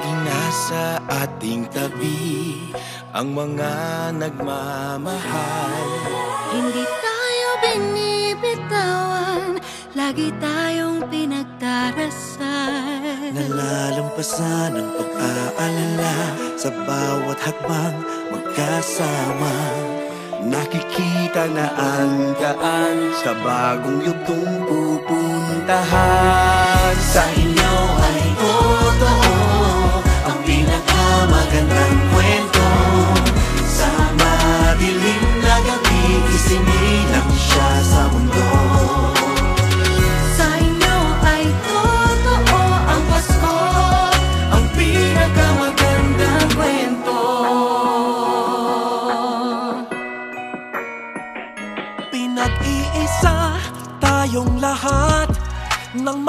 laging nasa ating tabi ang mga nagmamahal. Hindi tayo binibitawan, lagi tayong pinagdarasal. Nalalampasan ang pag-aalala sa bawat hakbang magkasama. Nakikita na ang daan sa bagong yugtong pupuntahan.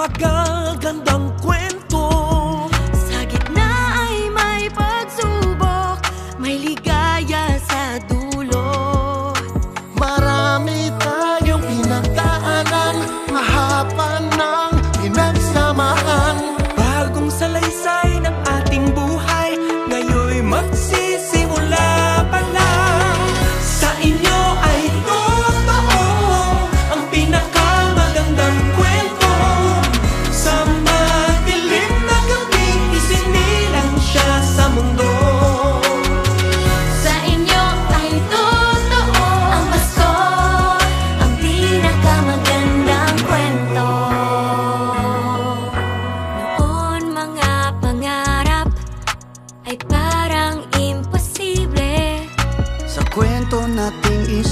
maka gandang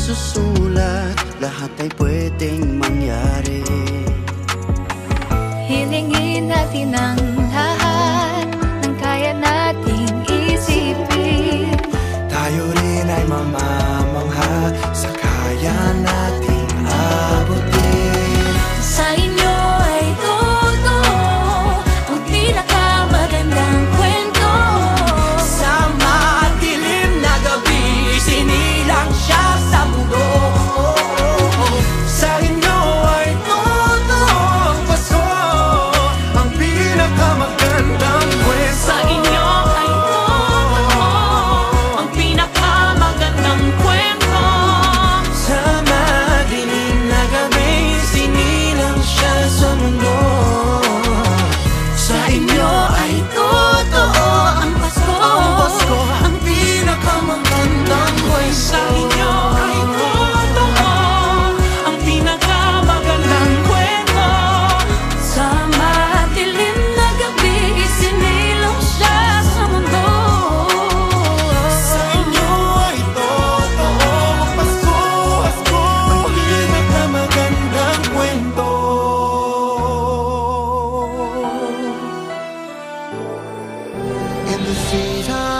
isusulat Lahat ay pwedeng mangyari. Hilingin natin ang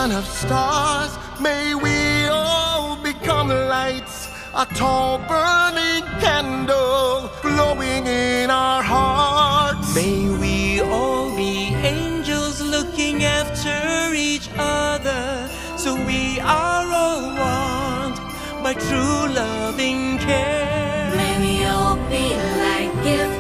children of stars, may we all become lights, a tall burning candle glowing in our hearts. May we all be angels looking after each other, so we are all warmed by true loving care. May we all be like gifts.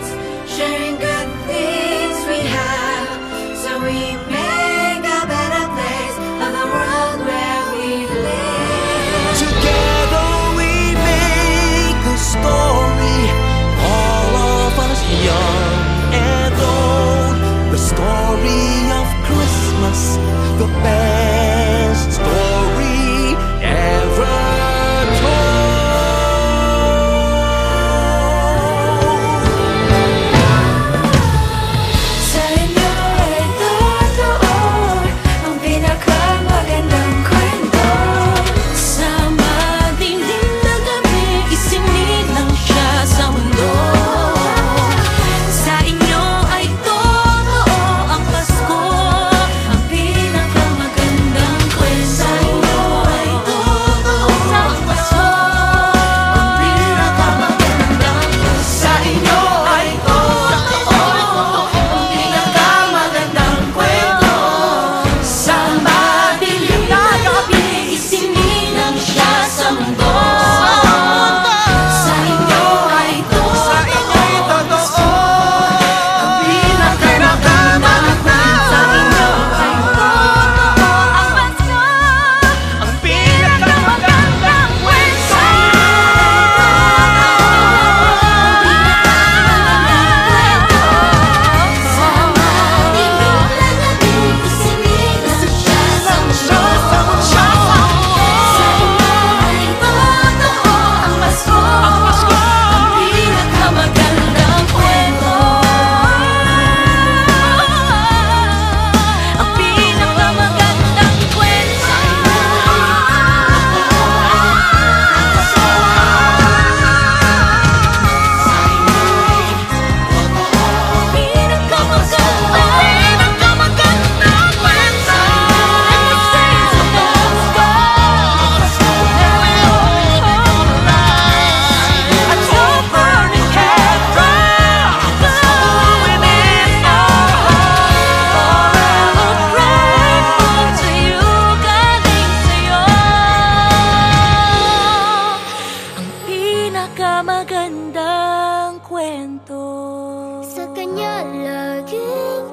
pinakamagandang kwento. Sa kanya laging